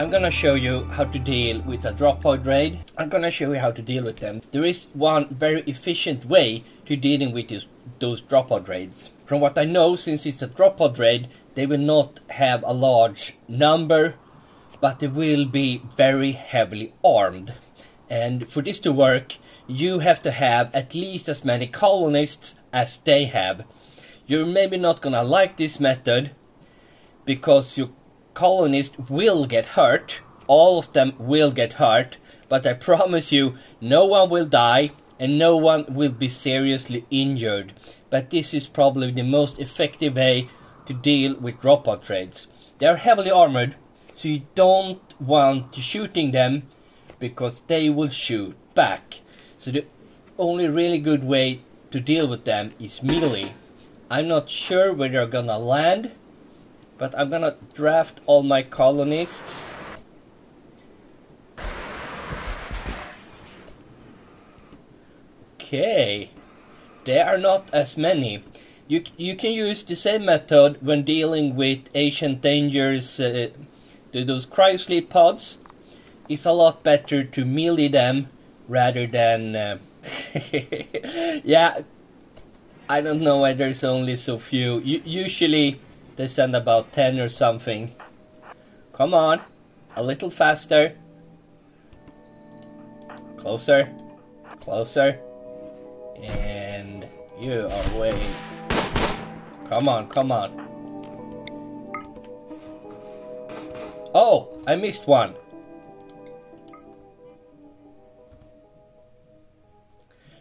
I'm gonna show you how to deal with a drop pod raid. I'm gonna show you how to deal with them. There is one very efficient way to dealing with those, those drop pod raids. From what I know, since it's a drop pod raid, they will not have a large number, but they will be very heavily armed. And for this to work, you have to have at least as many colonists as they have. You're maybe not gonna like this method because your colonists will get hurt. All of them will get hurt, but I promise you, no one will die and no one will be seriously injured. But this is probably the most effective way to deal with pod raids. They are heavily armored, so you don't want to shooting them because they will shoot back. So the only really good way to deal with them is melee. I'm not sure where they're gonna land, but I'm gonna draft all my colonists. Okay, there are not as many. You, you can use the same method when dealing with ancient dangers, uh, those cryosleep pods. It's a lot better to melee them rather than... Uh, yeah, I don't know why there's only so few. U usually they send about 10 or something. Come on, a little faster. Closer, closer. And you are way. Come on, come on. Oh, I missed one.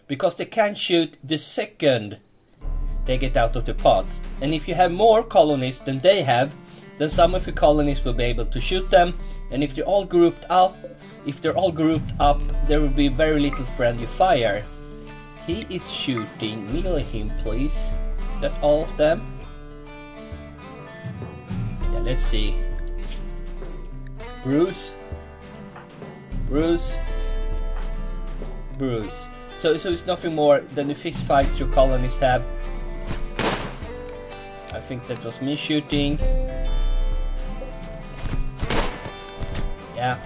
Because they can't shoot the second they get out of the pods. And if you have more colonists than they have, then some of your colonists will be able to shoot them. And if they're all grouped up, if they're all grouped up, there will be very little friendly fire. He is shooting. Melee him, please. Is that all of them? Yeah, let's see. Bruce. Bruce. Bruce. So, so it's nothing more than the fist fights your colonists have. I think that was me shooting. Yeah.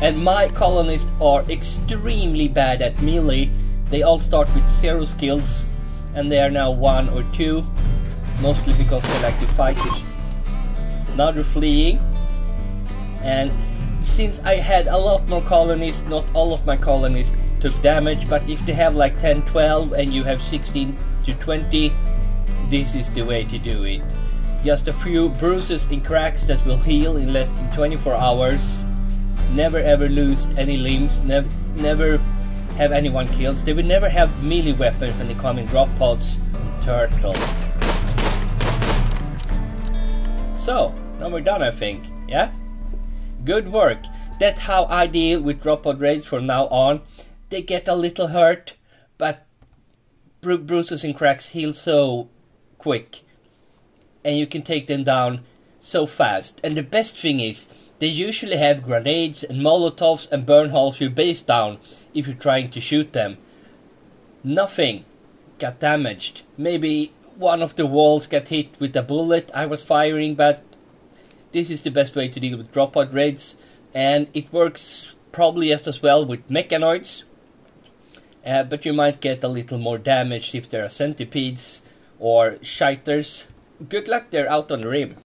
And my colonists are extremely bad at melee. They all start with zero skills and they are now one or two. Mostly because they like to fight each. Now they're fleeing. And since I had a lot more colonists, not all of my colonists took damage, but if they have like 10, 12 and you have 16 to 20, this is the way to do it. Just a few bruises and cracks that will heal in less than 24 hours. Never ever lose any limbs, never, never have anyone killed. They will never have melee weapons when they come in drop pods. Turtle. So, now we're done I think, yeah? Good work. That's how I deal with drop pod raids from now on. They get a little hurt, but bru bruises and cracks heal so quick. And you can take them down so fast. And the best thing is, they usually have grenades and molotovs and burn half your base down if you're trying to shoot them. Nothing got damaged. Maybe one of the walls got hit with a bullet I was firing, but this is the best way to deal with drop pod raids. And it works probably just as well with mechanoids. Uh, but you might get a little more damage if there are centipedes or scythers. Good luck there out on the rim.